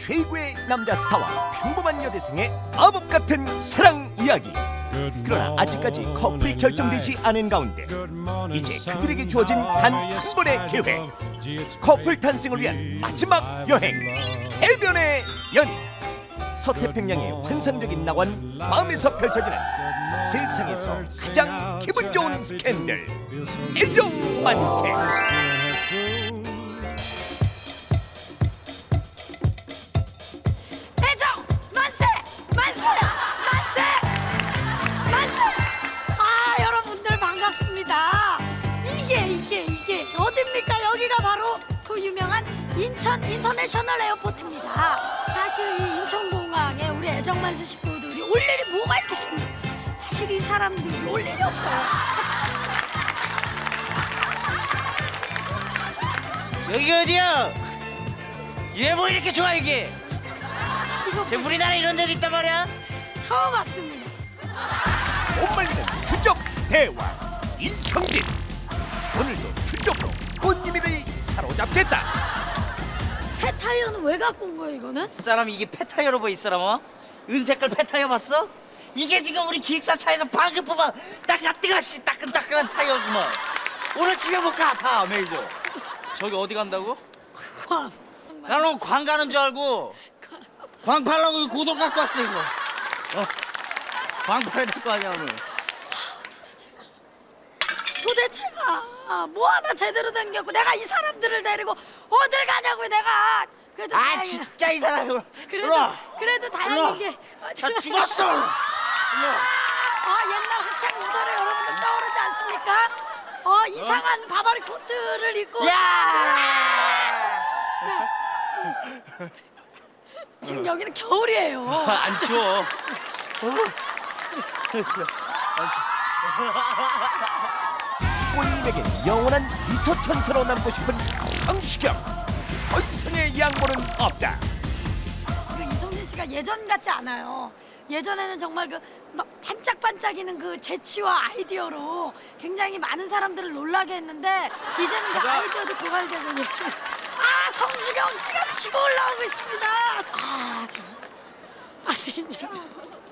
최고의 남자 스타와 평범한 여대생의 마법 같은 사랑 이야기. 그러나 아직까지 커플이 결정되지 않은 가운데 이제 그들에게 주어진 단 한 번의 기회. 커플 탄생을 위한 마지막 여행. 해변의 연인. 서태평양의 환상적인 낙원 밤에서 펼쳐지는 세상에서 가장 기분 좋은 스캔들. 애정 만세. 인터내셔널 에어포트입니다 사실 이 인천공항에 우리 애정 만세 식구들이 올 일이 뭐가 있겠습니까 사실 이 사람들이 올 일이 없어요 여기가 어디야? 얘 뭐 이렇게 좋아 이게? 이거 지금 우리나라 이런 데도 있단 말이야? 처음 왔습니다 못 말리는 주접 대왕 이성진 오늘도 주접으로 꽃님이를 사로잡겠다 폐타이어는 왜 갖고 온 거예요 이거는? 사람 이게 폐타이어로 보이 사람아? 은색깔 폐타이어 봤어? 이게 지금 우리 기획사 차에서 방금 뽑아 따끈따끈한 따끈따끈한 타이어구만 오늘 집에 못 가, 다 매니저 저기 어디 간다고? 광 나는 광 가는 줄 알고 광 팔라고 고독 갖고 왔어 이거 어? 광 팔아야 될 거 아니야 오늘 도대체가 뭐 하나 제대로 된 게 없고 내가 이 사람들을 데리고 어딜 가냐고 내가 그래도 아 다행이다. 진짜 이 사람이 그래도 일로와. 그래도. 다행인 게 다 죽었어 일로와. 아 옛날 학창 시절에 여러분들 떠오르지 않습니까? 어 이상한 바바리 코트를 입고 야! 지금 여기는 겨울이에요. 안 추워. 꽃님에게 영원한 미소천사로 남고 싶은 성시경 더 이상의 양보는 없다 그리고 이성진 씨가 예전 같지 않아요. 예전에는 정말 그 막 반짝반짝이는 그 재치와 아이디어로 굉장히 많은 사람들을 놀라게 했는데 이제는 그 아이디어도 고갈되고 아 성시경 씨가 치고 올라오고 있습니다. 아 저. 아 진짜.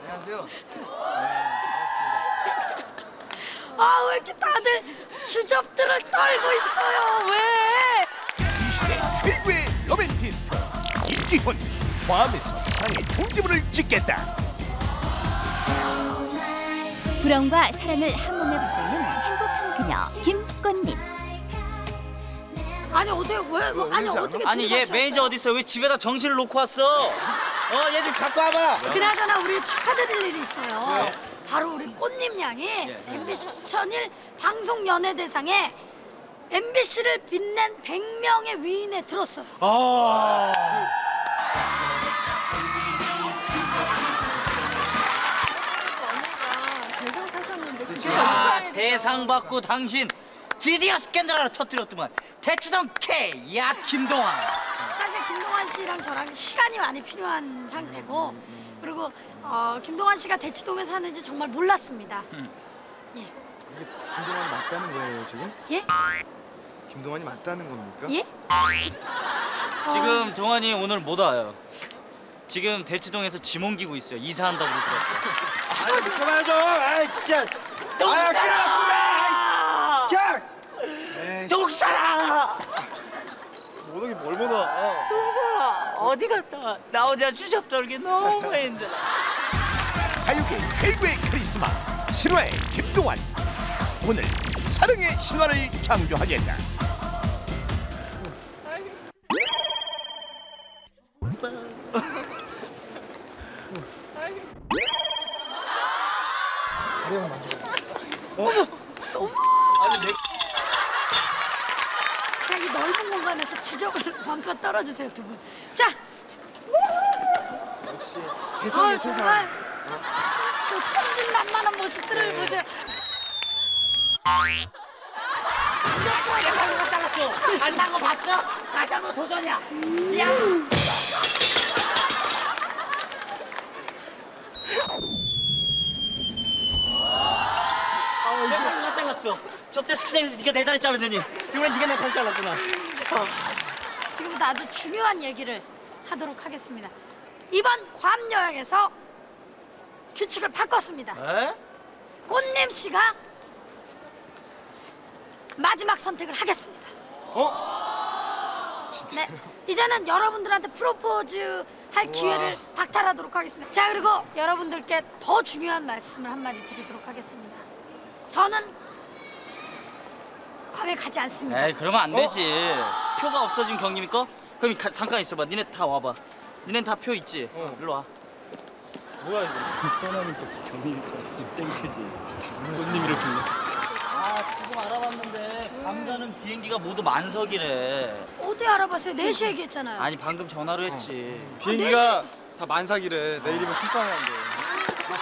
안녕하세요. 아왜 이렇게 다들 주접들을 떨고 있어요? 왜? 이 시대 최고의 로맨티스트 이지훈 밤에서 사랑의 종지부를 찍겠다 불안과 사랑을 한 몸에 받들는 행복한 그녀 김꽃님 아니 어떻게 왜? 왜 아니 어떻게 아니 얘 매니저? 어디 있어? 왜 집에다 정신을 놓고 왔어? 어, 얘 좀 갖고 와봐. 그나저나 우리 축하드릴 일이 있어요. 네. 바로 우리 꽃님 양이 예. MBC 2001 방송 연예대상에 MBC를 빛낸 100명의 위인에 들었어요. 아. 대상 타셨는데 그게 야. 대상 받고 당신 드디어 스캔들 하나 터뜨렸더만. 대치동 K, 야 김동완. 사실 김동완 씨랑 저랑 시간이 많이 필요한 상태고 그리고 어, 김동완 씨가 대치동에 사는지 정말 몰랐습니다. 예. 김동완이 맞다는 거예요 지금? 예? 김동완이 맞다는 겁니까? 예? 지금 동환이 오늘 못 와요. 지금 대치동에서 짐 옮기고 있어요. 이사한다고 그러더라고요. 아니 비켜봐야죠. 아이 진짜. 아 끼라꾸라. 야. 에이 독사라! 모독이 뭘 모독? 독사라! 어디 갔다 와? 나 어제 주접 떨기 너무 힘들어. 가요계 최고의 카리스마 신화의 김동완 오늘 사랑의 신화를 창조하겠다 떨어주세요, 두 분. 자. 세상에 아, 정말 그 천진난만한 모습들을 보세요. 내가 잘랐어. 안난 거 봤어? 다시 한번 도전이야. 야! 내가 누가 잘랐어? 저때 식생에서 네가 내 다리 자르더니 이번엔 네가 내팔 잘랐구나. 지 금부터 아주 중요한 얘기를 하도록 하겠습니다. 이번 괌 여행에서 규칙을 바꿨습니다. 에? 꽃님 씨가 마지막 선택을 하겠습니다. 어? 네, 이제는 여러분들한테 프로포즈 할 기회를 박탈하도록 하겠습니다. 자, 그리고 여러분들께 더 중요한 말씀을 한마디 드리도록 하겠습니다. 저는 괌에 가지 않습니다. 에이 그러면 안 되지. 표가 없어진 경기입니까? 그럼 가, 잠깐 있어봐. 니네 다 와봐. 니네 다 표 있지? 일로 와. 뭐야 이거? 아 지금 알아봤는데 감자는 비행기가 모두 만석이래. 어디 알아봤어요? 4시 얘기했잖아요. 아니 방금 전화로 했지. 비행기가 다 만삭이래. 내일이면 한대.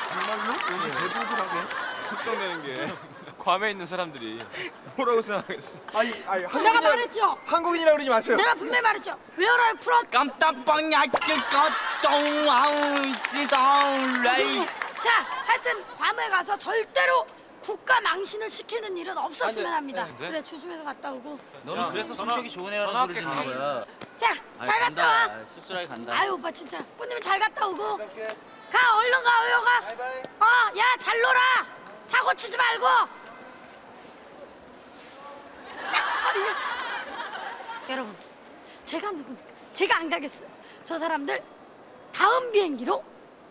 정말로? 여기 대부분하게 걱정되는 게 괌에 있는 사람들이 뭐라고 생각하겠어? 아니 아니 내가 말했죠. 한국인이라고 그러지 마세요 내가 분명히 말했죠. Where are you from? 깜짝빵야 찔까똥 아우 찌다우 레이. 자, 하여튼 괌에 가서 절대로 국가 망신을 시키는 일은 없었으면 합니다. 네, 네. 그래 조심해서 갔다 오고. 너는 그래서 성격이 좋은 애라는 전화할게, 소리 듣는 거야. 자, 아이, 잘 갔다 와. 간다. 씁쓸하게 간다. 아유 오빠 진짜 꽃님이 잘 갔다 오고. 가 얼른 가 얼른 가. 어, 야 잘 놀아. 사고 치지 말고. 딱 걸렸어. 여러분, 제가 누굽니까? 제가 안 가겠어요. 저 사람들 다음 비행기로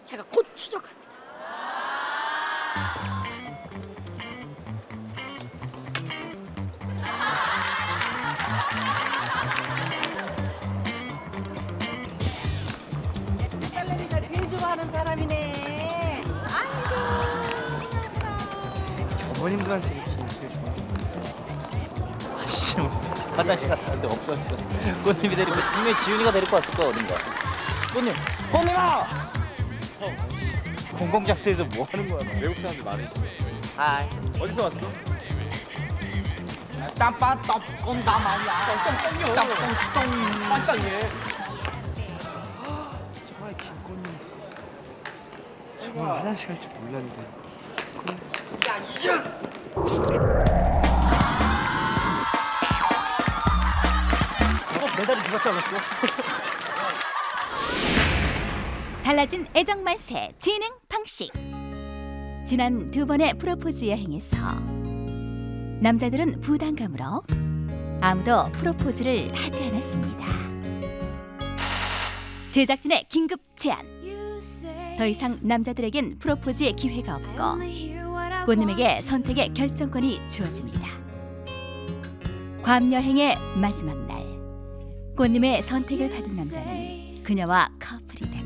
제가 곧 추적합니다. 딸내미가 제일 좋아하는 사람이네. 어머님들한테 화장실 갔다 왔는데 없어졌어. 꽃님이 데리고 분명히 지훈이가 데리고 왔을 거야 어딘가. 꽃님, 꽃님아! 공공장소에서 뭐 하는 거야? 너? 외국 사람들 많이. 하이. 어디서 왔어? 땀빠 떡건다 말이야. 땀똥똥. 깜짝이야. 정말 김꽃님 정말 화장실 갈 줄 몰랐는데 메 달을 누가 잘랐어? 달라진 애정 만세 진행 방식. 지난 두 번의 프로포즈 여행에서 남자들은 부담감으로 아무도 프로포즈를 하지 않았습니다. 제작진의 긴급 제안. 더 이상 남자들에겐 프로포즈의 기회가 없고 꽃님에게 선택의 결정권이 주어집니다. 괌 여행의 마지막 날, 꽃님의 선택을 받은 남자는 그녀와 커플이 되고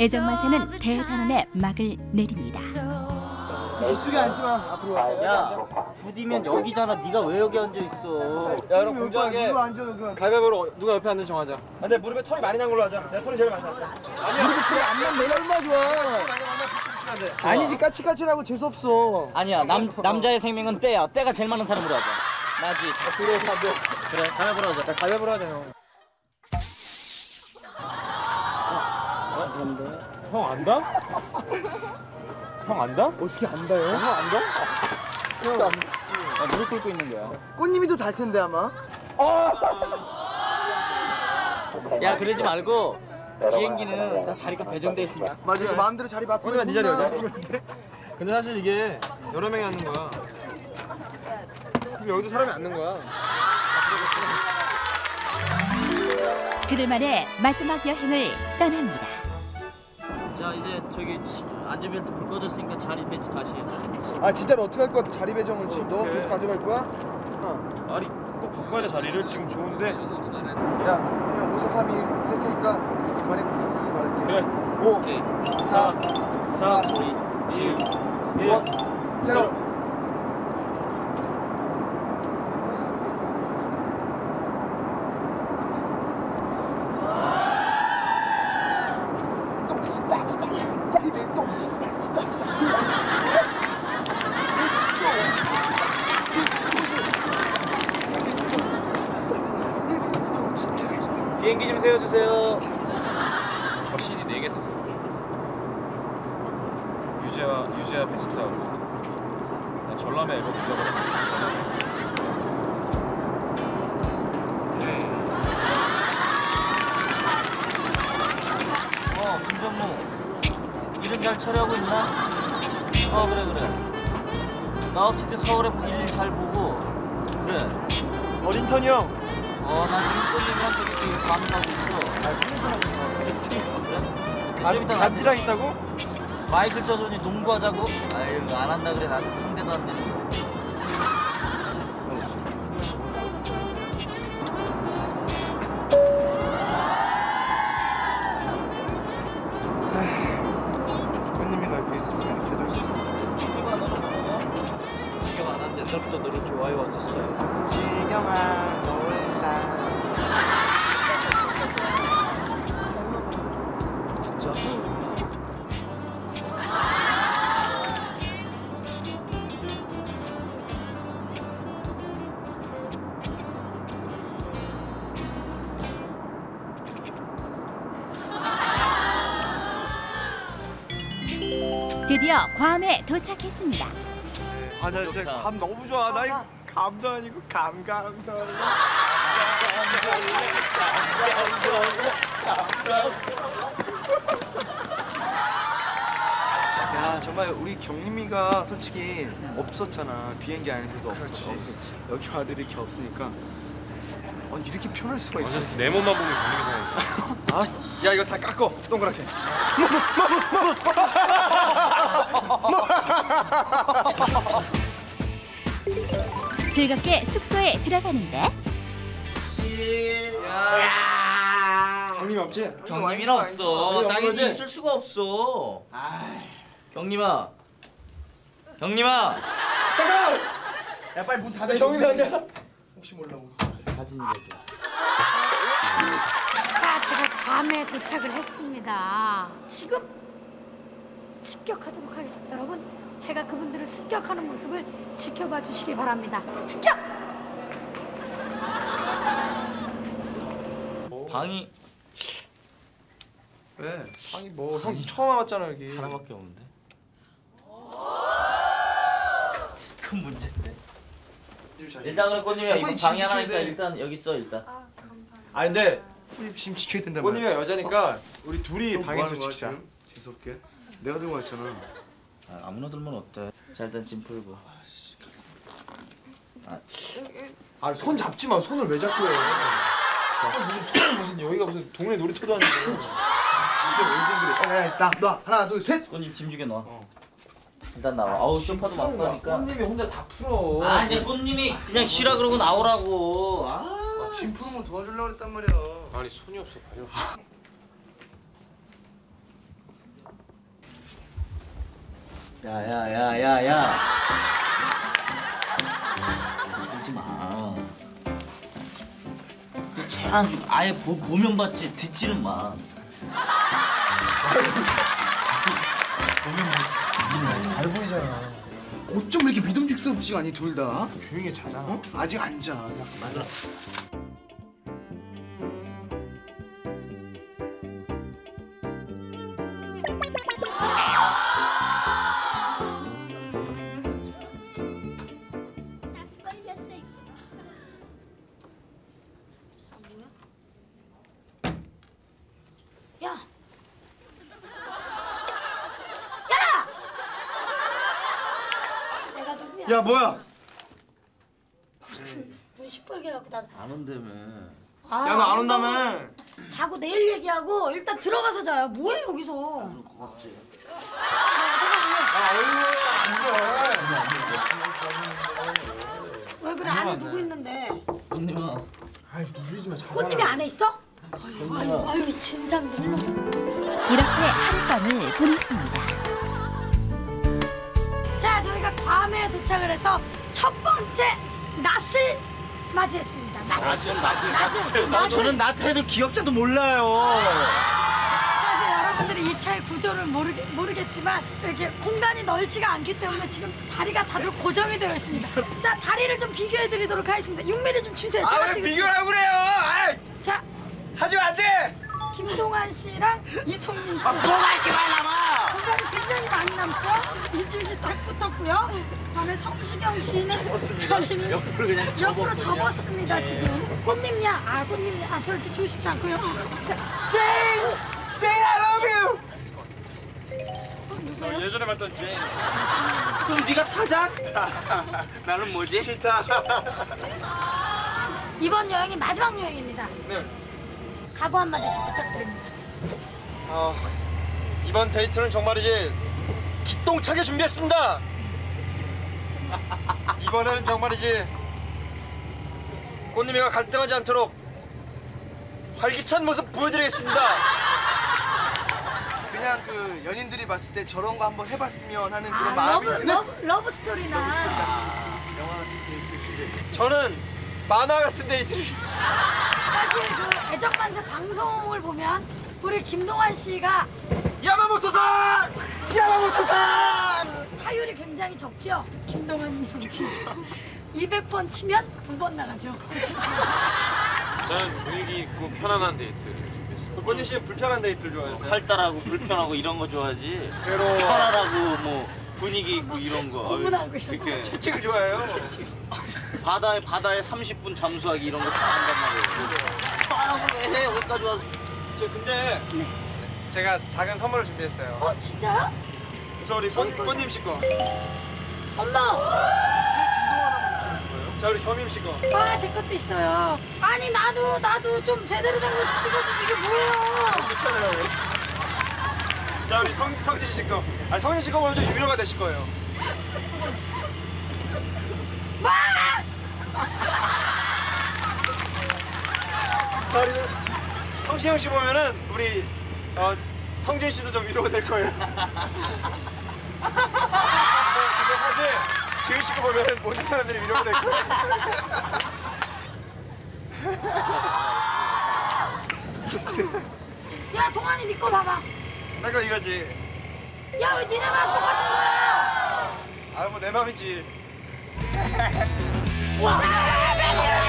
애정 만세는 대단원의 막을 내립니다. 이쪽에 앉지 마 앞으로 와 야, 부디면 여기잖아. 네가 왜 여기 앉아 있어? 야 그럼 공정하게 가위바위보로 누가 옆에 앉는지 정하자. 아, 내 무릎에 털이 많이 난 걸로 하자. 내가 털이 제일 많이 났어. 이렇게 그래 안면 내가 얼마나 좋아 아니지 까칠까칠하고 재수 없어 아니야, 남 남자의 생명은 때야. 때가 제일 많은 사람으로 하자. 나지. 그래 사도. 그래, 가위바위보로 하자. 가위바위보로 하자 형. 형 안다? 형 안다? 어떻게 안다요? 형 안다? 형 안... 나 무릎 꿇고 있는 거야. 꽃님이 더달 텐데 아마 야, 그러지 말고 비행기는 다 자리가 배정돼 있으니까. 맞아 이거 마음대로 자리 오늘만 네 자리 오자. 근데 사실 이게 여러 명이 앉는 거야. 그럼 여기도 사람이 앉는 거야. 그들 만의 마지막 여행을 떠납니다. 자, 이제 저기 안전벨트 불 꺼졌으니까 자리 배치 다시 해. 아 진짜 너 어떻게 할 거야 자리 배정을 지금 너. 계속 가져갈 거야? 어. 아니 꼭 바꿔야 돼 자리를 지금 좋은데. 야 그냥 5, 4, 3, 2쓸 테니까 그렇게 말할게 그래. 5, 오케이. 4, 4, 소리. 1, 1, 0 마이클 저존이 농구하자고? 아유 안 한다 그래. 나한테 상대도 안 되는 거. 꽃님이가 옆에 있었으면 이렇 괌에 도착했습니다. 아, 나 진짜 좋다. 감 너무 좋아. 나 이거 감도 아니고 감감설. 야 정말 우리 경림이가 솔직히 없었잖아 비행기 안에서도 없었, 없었지 여기 와들 이렇게 없으니까 아 이렇게 편할 수가 있어 내 몸만 보면 경기 이상해. 야 이거 다 깎어 동그랗게 즐겁게 숙소에 들어가는데. 경림이 없지? 경림이는 없어. 당연히 있을 수가 없어. 경림아. 경림아. 잠깐! 야 빨리 문 닫아 경림이 하자 혹시 몰라고. 사진 자, 제가 괌에 도착을 했습니다. 지금 습격하도록 하겠습니다. 여러분, 제가 그분들을 습격하는 모습을 지켜봐 주시기 바랍니다. 습격! 방이 왜? 아니 뭐 형 처음 와봤잖아 여기 하나밖에 없는데 큰 문제인데 일단 그래 꽃님이 야, 이거 꽃님 방이 지켜야 돼. 일단 여기 있어 일단 아 근데 지금 지켜야 된단 꽃님이가 여자니까 우리 둘이 뭐 방에서 거야, 지키자? 재수없게 내가 들고 왔잖아. 아, 아 무나 들면 어때? 자 일단 짐 풀고. 아손 잡지 마. 손을 왜 잡고 해? 아, 무슨 손을 무슨 여기가 무슨 동네 놀이터도 아니고. 진짜 왜 그래? 나놔 하나 둘셋! 꽃님 짐 주게 놔. 일단 나와. 아우 소파도 막다니까. 꽃님이 혼자 다 풀어. 아 이제 꽃님이 그냥 쉬라 그러고 나오라고. 아. 짐 풀면 도와주려고 그랬단 말이야. 아니 손이 없어. 발이 없어. 야야야야야 그러지 마. 그 제안 주고 아예 보, 보면 받지 듣지는 마. 보면 마. 잘 보이잖아 어쩜 이렇게 믿음직스럽지가 않니 둘 다 조용히 자자 어? 아직 앉아 말라 야? 야 뭐야 눈 시뻘게 갖고 나. 안 온다며. 아, 야 너 안 온다며 자고 내일 얘기하고 일단 들어가서 자요. 뭐해 여기서? 고맙지. 왜 그래 안에 누구 있는데? 꽃님아. 아이 누르지 마 꽃님이 안에 있어? 아유 아유, 아유 진상들. 이렇게 하룻밤을 보냈습니다. 밤에 도착을 해서 첫 번째 낯을 맞이했습니다. 낮. 낮은 낮은 낮은 낮은. 저는 나타에도 기억자도 몰라요. 사실 여러분들이 이 차의 구조를 모르게, 모르겠지만 이렇게 공간이 넓지가 않기 때문에 지금 다리가 다들 고정이 되어 있습니다. 자 다리를 좀 비교해 드리도록 하겠습니다. 6mm 좀 주세요. 제가 아왜 지금- 비교하고 그래요 아이 자 하지면 안 돼 김동완 씨랑 이송진 씨. 뭐가 이렇게 많이 남아? 공간이 굉장히 많이 남죠? 이준 씨 딱 붙었고요. 다음에 성시경 씨는 접었습니다. 옆으로 그냥 옆으로. 접었습니다 네. 지금. 꽃님야, 아 꽃님야, 앞으로 이렇게 주고 싶지 않고요. 자, 제인 제인 I love you 전에 봤던 제인. 그럼 네가 타잔? 나는 뭐지? 치타. 이번 여행이 마지막 여행입니다. 네. 각오 한마디씩 부탁드립니다. 어, 이번 데이트는 정말이지 기똥차게 준비했습니다. 이번에는 정말이지 꽃님이가 갈등하지 않도록 활기찬 모습 보여드리겠습니다. 그냥 그 연인들이 봤을 때 저런 거 한번 해봤으면 하는 그런 아, 마음이 러브, 드는 러브, 러브 스토리나. 러브 스토리 같은 영화 같은 데이트를 준비했어요. 저는 만화 같은 데이트를 사실 그 애정만세 방송을 보면 우리 김동완 씨가 야마모토산! 야마모토산! 타율이 굉장히 적죠? 김동완 선수 200번 치면 두 번 나가죠. 저는 분위기 있고 편안한 데이트를 준비했습니다. 꽃님 씨는 불편한 데이트를 좋아하세요? 활달하고 불편하고 이런 거 좋아하지. 괴로워. 편안하고 뭐 분위기 있고 이런 거. 고문하고 이런 이렇게 채찍을 좋아해요? 바다에 바다에 30분 잠수하기 이런 거 잘한단 말이에요. 아, 그래 해 여기까지 와서. 저 근데 제가 작은 선물을 준비했어요. 어 진짜요? 우선 우리 저희 꽃, 거죠. 꽃님 씨 거. 엄마! 자 우리 경임 씨 거. 아, 제 것도 있어요. 아니, 나도, 나도 좀 제대로 된 거 찍어주지. 이게 뭐예요? 자 우리 성, 성진 씨 거. 아 성진 씨거 보면 좀 유료가 되실 거예요. 자 우리 성시영 씨 보면은 우리 어, 성진 씨도 좀 위로가 될 거예요. 뭐, 근데 사실 지은 씨거 보면 모든 사람들이 위로가 될 거예요. 야, 동환이 네거 봐봐. 내가 이거지. 야, 왜 니네 만 똑같은 거야? 아 뭐 내 맘이지. 와!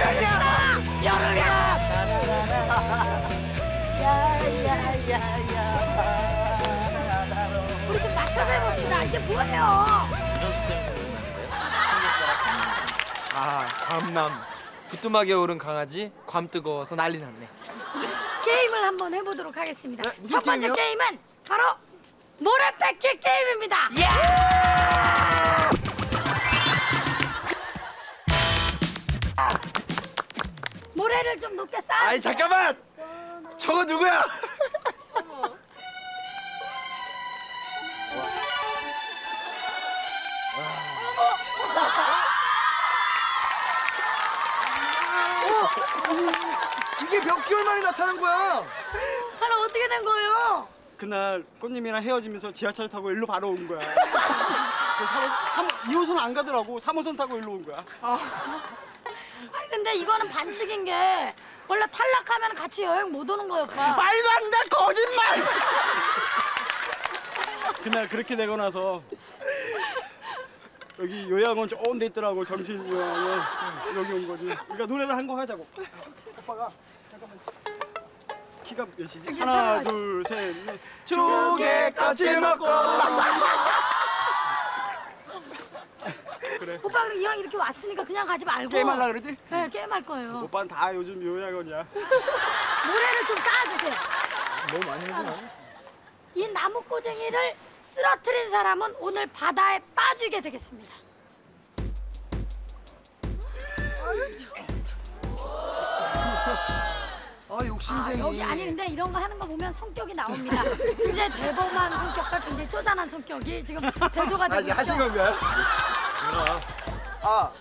여름이다! 여름이야! 우리 좀 맞춰서 해봅시다. 이게 뭐예요? 아 감남 부뚜막에 오른 강아지 괌 뜨거워서 난리 났네 게임을 한번 해보도록 하겠습니다. 네, 첫 번째 게임이요? 게임은 바로 모래 뺏기 게임입니다. 모래를 좀 높게 쌓아. 아니 잠깐만 저거 누구야 이게 몇 개월 만에 나타난 거야? 하나 어떻게 된 거예요? 그날 꽃님이랑 헤어지면서 지하철 타고 일로 바로 온 거야. 그 서로 3, 2호선 안 가더라고. 3호선 타고 일로 온 거야. 아니 근데 이거는 반칙인 게 원래 탈락하면 같이 여행 못 오는 오빠. 말도 안 돼! 거짓말! 그날 그렇게 되고 나서 여기 요양원 좋은 데 있더라고 정신 요양원 여기 온 거지 그러니까 노래를 한 곡 하자고 오빠가 잠깐만 키가 몇이지? 하나 괜찮아. 둘셋 넷 조개까지 먹고 그래 오빠 그럼 이왕 이렇게 왔으니까 그냥 가지 말고 게임하려 그러지? 네, 게임할 거예요. 오빠는 다 요즘 요양원이야 모래를 좀 쌓아주세요. 너무 많이 해주나? 이 나무 꼬쟁이를 쓰러뜨린 사람은 오늘 바다에 빠지게 되겠습니다. 아 아, 욕심쟁이. 여기 아니 근데 이런 거 하는 거 보면 성격이 나옵니다. 굉장히 대범한 성격과 굉장히 쪼잔한 성격이 지금 대조가 되고 있죠. 하신 건가요? 아.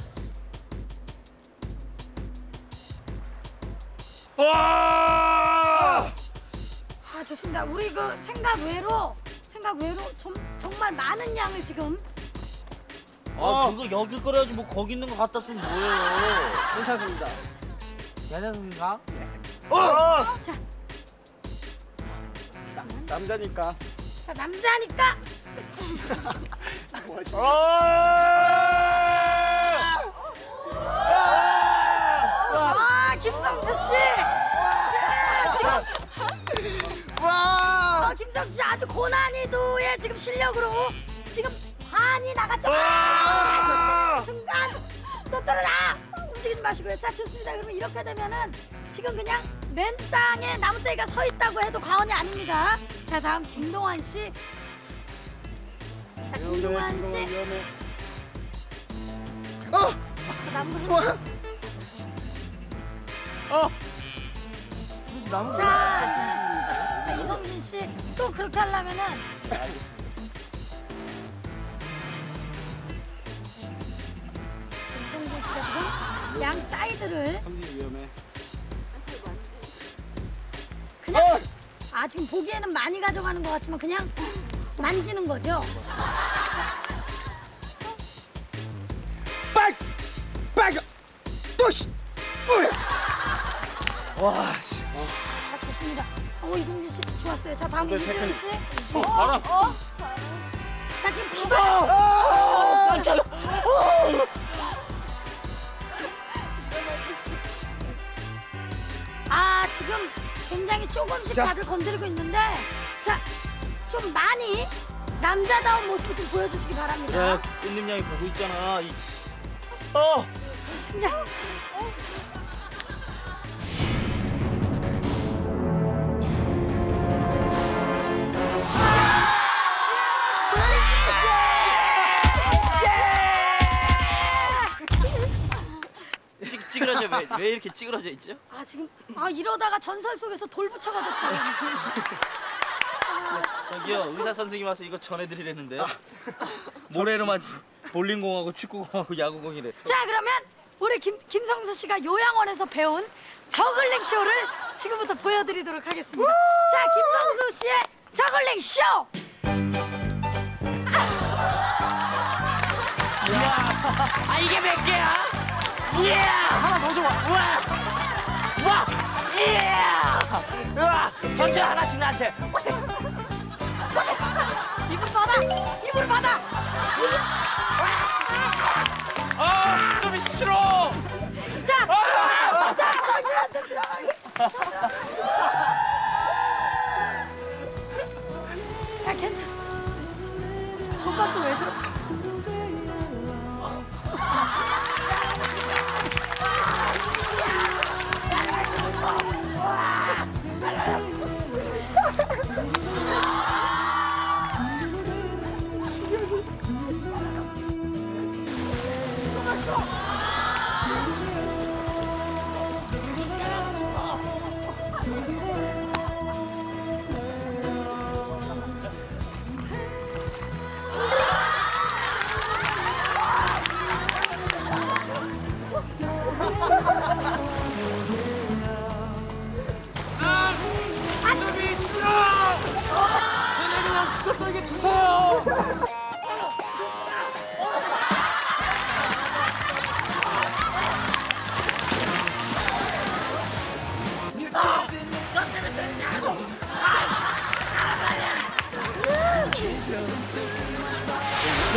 아 좋습니다. 우리 그 생각 외로 생각 외로 좀, 정말 많은 양을 지금. 아 그거 여기 끓여야지 뭐 거기 있는 거 갖다 쓰면 뭐예요? 괜찮습니다. 괜찮습니까? 자, 남자니까. 자 남자니까. 아 씨 아주 고난이도의 지금 실력으로 지금 반이 나갔죠 아! 순간 또 떨어져 아! 움직이지 마시고요 자 좋습니다 그러면 이렇게 되면은 지금 그냥 맨 땅에 나무떼기가 서 있다고 해도 과언이 아닙니다 자 다음 김동완 씨 자, 김동완 씨. 위험해. 어! 나무 좋아. 어. 자, 이성진 씨. 또 그렇게 하려면은. 이성진 씨가 지금 양 사이드를 위험해. 그냥 아 지금 보기에는 많이 가져가는 것 같지만 그냥 만지는 거죠. 빡! 빡! 또시! 와, 씨. 자, 좋습니다. 어, 이성진 씨 좋았어요. 자, 다음 네, 이지훈 테크닉. 씨. 어, 봐라. 자, 지금 비바. 깜짝이야. 아, 지금 굉장히 조금씩 자. 다들 건드리고 있는데 자, 좀 많이 남자다운 모습을 좀 보여주시기 바랍니다. 그래 꽃님 양이 보고 있잖아. 이... 어. 자, 찌, 찌그러져 왜, 왜 이렇게 찌그러져 있죠? 아 지금 아 이러다가 전설 속에서 돌부처가 됐다. 저기요 의사 선생님 와서 이거 전해드리려는데 모래로만 치- 볼링공하고 축구공하고 야구공이래. 자, 그러면 우리 김 김성수 씨가 요양원에서 배운 저글링 쇼를 지금부터 보여드리도록 하겠습니다. 자, 김성수 씨의 저글링 쇼. 아 이게 몇 개야? 이야 하나 더 줘봐. 우와 우와 이야 우와 전체 하나씩 나한테. 이불 받아, 이불 받아. 아 수염이 싫어. 자, 자, 성수한테 들어가게. 야, 괜찮아. 저것도 왜 들어?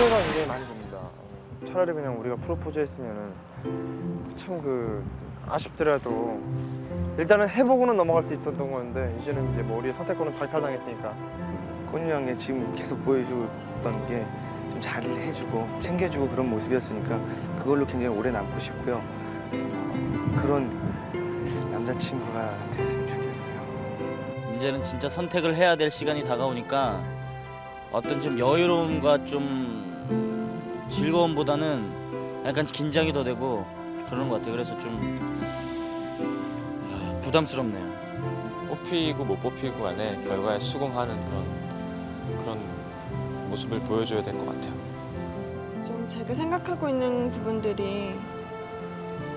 후회가 굉장히 많이 듭니다. 차라리 그냥 우리가 프로포즈 했으면은 참 그 아쉽더라도 일단은 해보고는 넘어갈 수 있었던 건데 이제는 이제 뭐 우리의 선택권을 발탈당했으니까 꽃이 형이 지금 계속 보여주던 게 좀 잘 해주고 챙겨주고 그런 모습이었으니까 그걸로 굉장히 오래 남고 싶고요. 어, 그런 남자친구가 됐으면 좋겠어요. 이제는 진짜 선택을 해야 될 시간이 다가오니까 어떤 좀 여유로움과 좀 즐거움보다는 약간 긴장이 더 되고 그러는 것 같아요. 그래서 좀 야, 부담스럽네요. 뽑히고 못 뽑히고 간에 결과에 수긍하는 그런 그런 모습을 보여줘야 될 것 같아요. 좀 제가 생각하고 있는 부분들이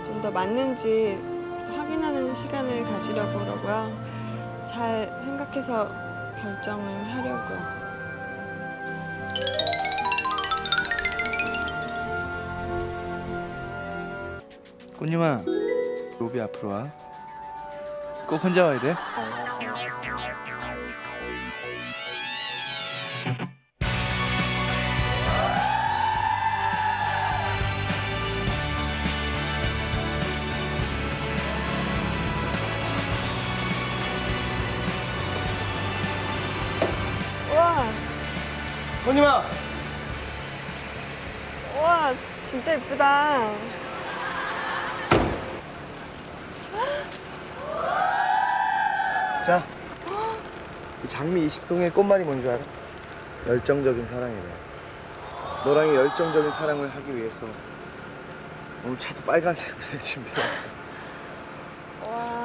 좀 더 맞는지 확인하는 시간을 가지려고 그러고요. 잘 생각해서 결정을 하려고요. 꽃님아, 로비 앞으로 와. 꼭 혼자 와야 돼. 우와, 꽃님아. 우와, 진짜 예쁘다. 자, 이 장미 20송의 꽃말이 뭔 줄 알아? 열정적인 사랑이래. 너랑의 열정적인 사랑을 하기 위해서 오늘 차도 빨간색으로 준비했어.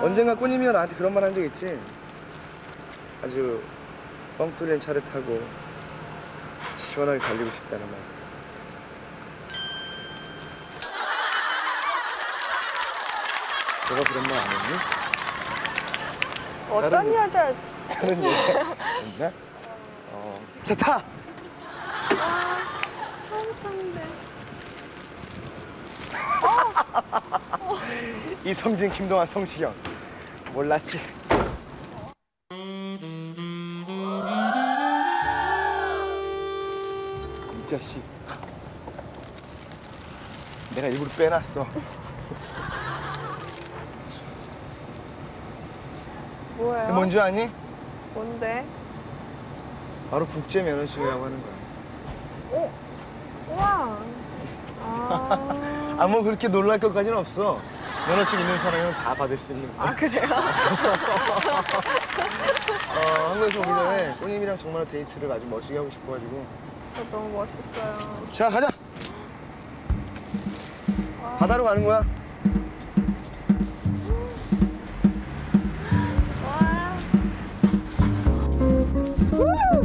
언젠가 꼬님이가 나한테 그런 말 한 적 있지? 아주 뻥 뚫린 차를 타고 시원하게 달리고 싶다는 말. 너가 그런 말 안 했니? 어떤 다른- 여자 다른 여자? 어. 자 타! 아, 처음 탔는데 이성진, 김동완, 성시경 몰랐지? 이 자식 내가 일부러 빼놨어 뭐예요? 뭔지 아니? 뭔데? 바로 국제 면허증이라고 하는 거야. 어? 우와. 아. 아뭐 그렇게 놀랄 것까지는 없어. 면허증 있는 사람이면 다 받을 수 있는 거야. 아, 그래요? 어, 한국에서 오기 전에 꼬님이랑 정말 데이트를 아주 멋지게 하고 싶어가지고. 저 너무 멋있어요. 자 가자. 바다로 가는 거야 너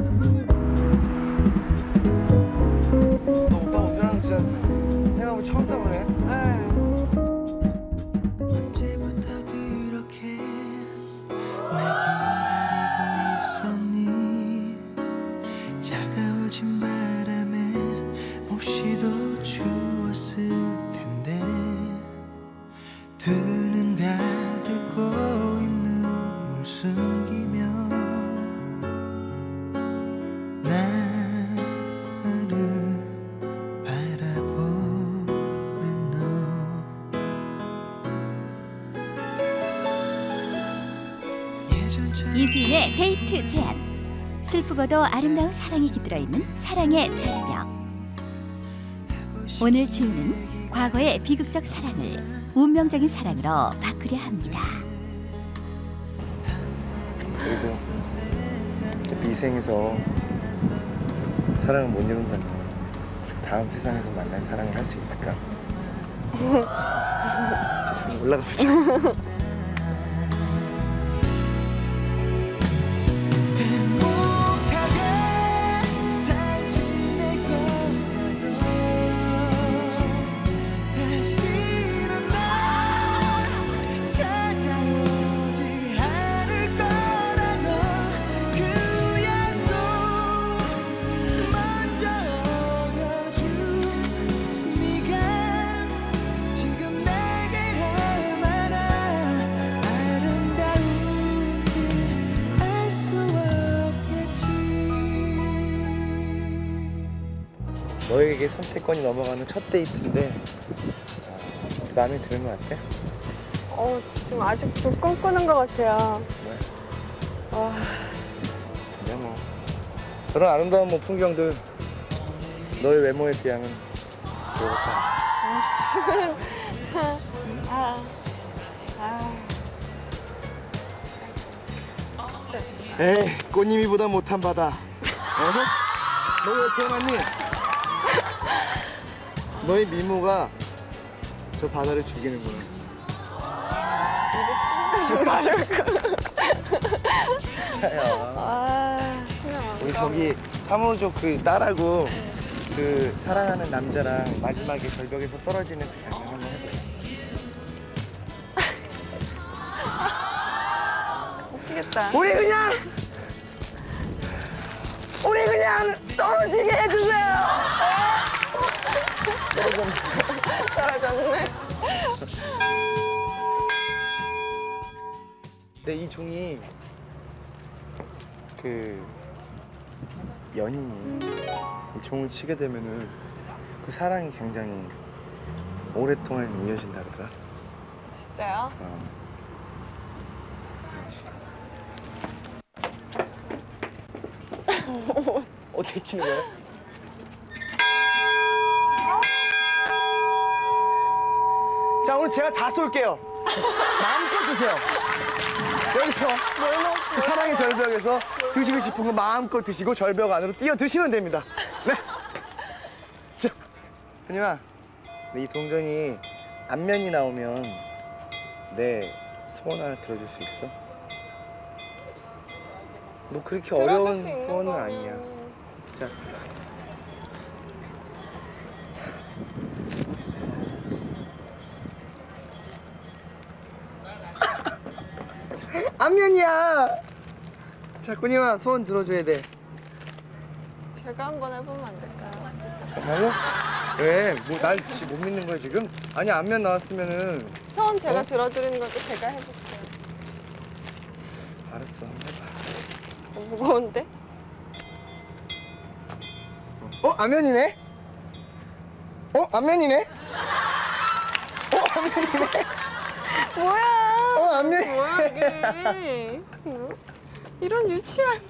슬프고도 아름다운 사랑이 깃들어 있는 사랑의 절벽. 오늘 지훈은 과거의 비극적 사랑을 운명적인 사랑으로 바꾸려 합니다. 그래도 어차피 이 생에서 사랑을 못 이룬다면 다음 세상에서 만날 사랑을 할 수 있을까? 올라가 보자. 50건이 넘어가는 첫 데이트인데 어, 마음에 드는 것 같아? 어, 지금 아직도 꿈꾸는 것 같아요. 네. 와. 근데 뭐 저런 아름다운 뭐 풍경들 너의 외모에 비하면 그렇다. 아. 아. 에이, 꽃님이보다 못한 바다. 어? 너왜 태어났니? 너의 미모가 저 바다를 죽이는 거야. 이거. 자야. 아, 그냥 우리. 저기 참호조 그 딸하고 그 사랑하는 남자랑 마지막에 절벽에서 떨어지는 그 장면 한번 해보자. 웃기겠다. 우리 그냥 우리 그냥 떨어지게 해주세요. 떨어졌네. 근데 이 종이 그 연인이 이 종을 치게 되면은 그 사랑이 굉장히 오랫동안 이어진다 그러더라. 진짜요? 어. 어떻게 치는 거야? 자 오늘 제가 다 쏠게요. 마음껏 드세요. 여기서 그 사랑의 절벽에서 드시고 싶은 거 마음껏 드시고 절벽 안으로 뛰어 드시면 됩니다. 네. 그녀아, 이 동전이 앞면이 나오면 내 소원 하나 들어줄 수 있어? 뭐 그렇게 어려운 소원은. 아니야. 앞면이야. 자, 꾸니와 소원 들어줘야 돼. 제가 한번 해보면 안 될까요? 정말요? 왜? 뭐날 못 믿는 거야 지금? 아니 앞면 나왔으면은 소원 제가 어? 들어드리는 것도 제가 해볼게요. 알았어. 어, 무거운데? 어 앞면이네? 어 앞면이네? 어 앞면이네? 뭐야? 어, 앞면이- 뭐야 이게? 뭐? 이런 유치한.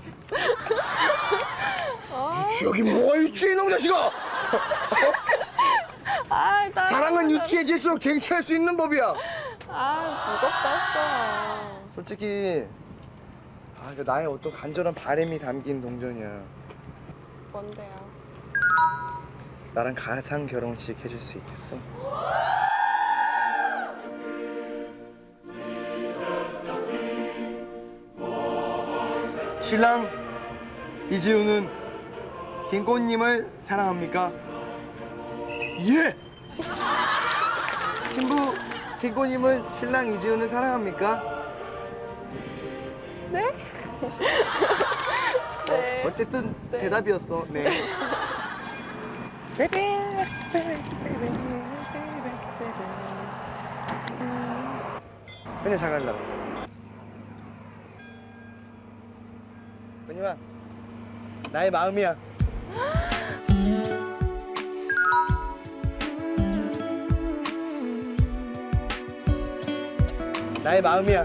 아, 여기 뭐가 유치해 놈 자식아! 아, 나 사랑은 유치해질수록 쟁취할 수 있는 법이야. 아, 무겁다 했어. 솔직히 아 이거 나의 어떤 간절한 바람이 담긴 동전이야. 뭔데요? 나랑 가상 결혼식 해줄 수 있겠어? 신랑 이지우는 김꽃님을 사랑합니까? 예! 신부 김꽃님은 신랑 이지우는 사랑합니까? 네? 네. 어쨌든 대답이었어. 네. 그냥 잘 갈라. 그녀아, 나의 마음이야. 나의 마음이야.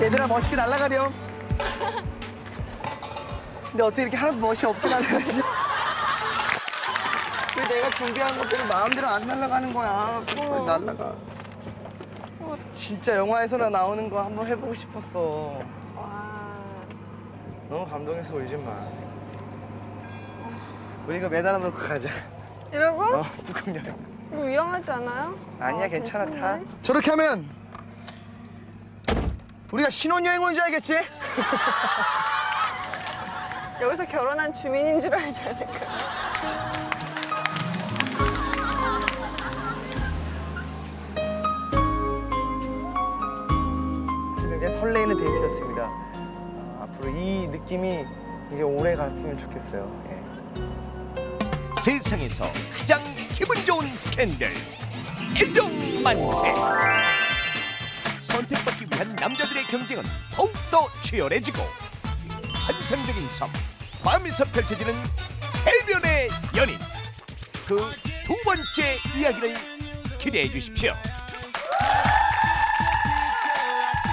얘들아 멋있게 날아가렴. 근데 어떻게 이렇게 하나도 멋이 없게 날아가지? 왜 내가 준비한 것들이 마음대로 안 날아가는 거야? 왜 날아가? 진짜 영화에서나 나오는 거 한번 해보고 싶었어. 너무 감동해서 울지 마. 우리가 매달아 놓고 가자. 이러고? 어, 뚜껑 열어. 이거 위험하지 않아요? 아니야, 아, 괜찮아, 타. 괜찮네. 저렇게 하면 우리가 신혼여행 온 줄 알겠지? 여기서 결혼한 주민인 줄 알지 않을까? 설레이는 데이트였습니다. 아, 앞으로 이 느낌이 이제 오래 갔으면 좋겠어요. 예. 세상에서 가장 기분 좋은 스캔들 애정 만세 선택받기 위한 남자들의 경쟁은 더욱더 치열해지고 환상적인 섬 밤에서 펼쳐지는 해변의 연인 그 두 번째 이야기를 기대해 주십시오